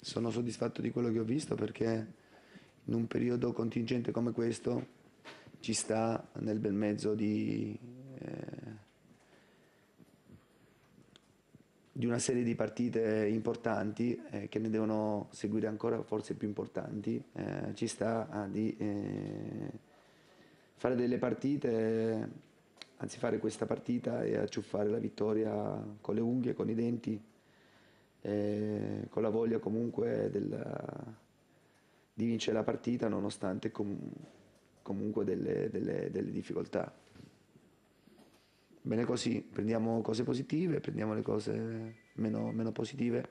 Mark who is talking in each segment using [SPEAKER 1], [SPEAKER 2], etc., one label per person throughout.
[SPEAKER 1] sono soddisfatto di quello che ho visto perché in un periodo contingente come questo ci sta nel bel mezzo di, eh, di una serie di partite importanti eh, che ne devono seguire ancora forse più importanti, eh, ci sta di eh, fare delle partite, anzi fare questa partita e acciuffare la vittoria con le unghie, con i denti, eh, con la voglia comunque della, di vincere la partita nonostante com comunque delle, delle, delle, difficoltà. Bene così, prendiamo cose positive, prendiamo le cose meno, meno positive,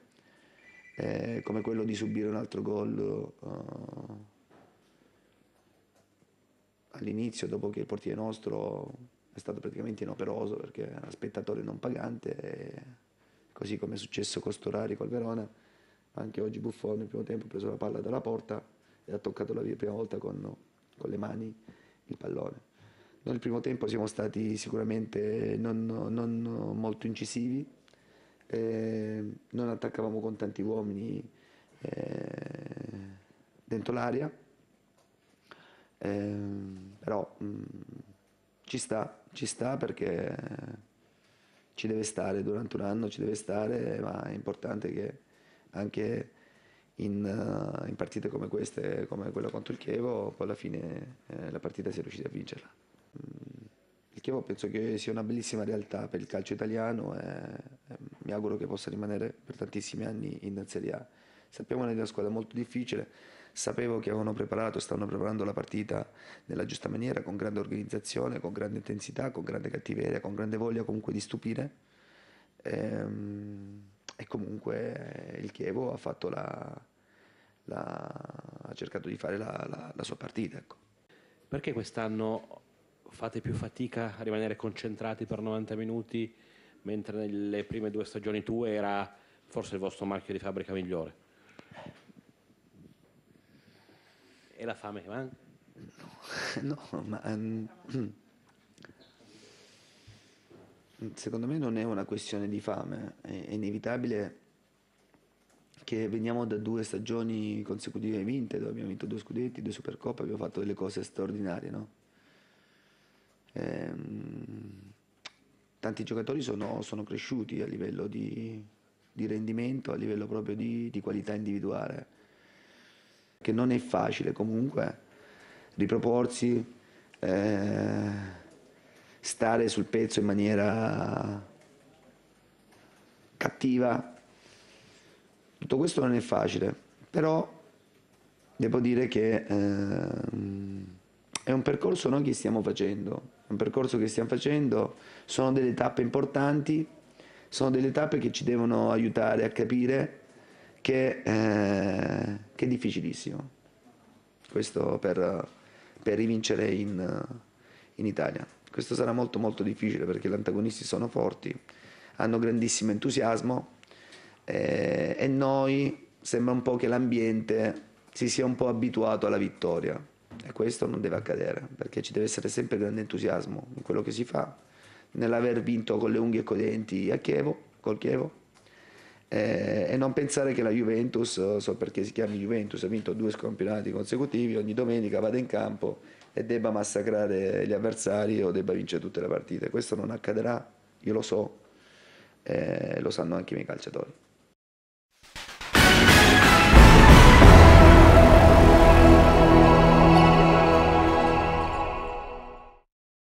[SPEAKER 1] eh, come quello di subire un altro gol uh, all'inizio, dopo che il portiere nostro è stato praticamente inoperoso perché era spettatore non pagante, così come è successo con Storari col Verona anche oggi Buffon nel primo tempo ha preso la palla dalla porta e ha toccato la prima volta con, con le mani il pallone. Noi nel primo tempo siamo stati sicuramente non, non molto incisivi, eh, non attaccavamo con tanti uomini eh, dentro l'area, eh, però mh, mm, ci sta, ci sta perché ci deve stare durante un anno, ci deve stare, ma è importante che anche in, uh, in, partite come queste, come quella contro il Chievo, poi alla fine eh, la partita si è riusciti a vincerla. Mm, il Chievo penso che sia una bellissima realtà per il calcio italiano e, e mi auguro che possa rimanere per tantissimi anni in Serie A. Sappiamo che è una squadra molto difficile, sapevo che avevano preparato, stavano preparando la partita nella giusta maniera, con grande organizzazione, con grande intensità, con grande cattiveria, con grande voglia comunque di stupire. Ehm, e comunque il Chievo ha, la, la, ha cercato di fare la, la, sua partita. Ecco.
[SPEAKER 2] Perché quest'anno fate più fatica a rimanere concentrati per 90 minuti, mentre nelle prime due stagioni tue era forse il vostro marchio di fabbrica migliore? E la fame che manca?
[SPEAKER 1] No, no ma... Um, Secondo me non è una questione di fame, è inevitabile che veniamo da due stagioni consecutive vinte, dove abbiamo vinto due scudetti, due supercoppe, abbiamo fatto delle cose straordinarie. No? Ehm, tanti giocatori sono, sono, cresciuti a livello di, di, rendimento, a livello proprio di, di qualità individuale, che non è facile comunque riproporsi. Eh, stare sul pezzo in maniera cattiva. Tutto questo non è facile, però devo dire che ehm, è un percorso noi che stiamo facendo, un percorso che stiamo facendo, sono delle tappe importanti, sono delle tappe che ci devono aiutare a capire che, eh, che è difficilissimo, questo per, per rivincere in, in Italia. Questo sarà molto molto difficile perché gli antagonisti sono forti, hanno grandissimo entusiasmo eh, e noi sembra un po' che l'ambiente si sia un po' abituato alla vittoria e questo non deve accadere perché ci deve essere sempre grande entusiasmo in quello che si fa, nell'aver vinto con le unghie e con i denti a Chievo, col Chievo eh, e non pensare che la Juventus, so perché si chiami Juventus, ha vinto due campionati consecutivi, ogni domenica vada in campo e debba massacrare gli avversari o debba vincere tutte le partite. Questo non accadrà, io lo so, eh, lo sanno anche i miei calciatori.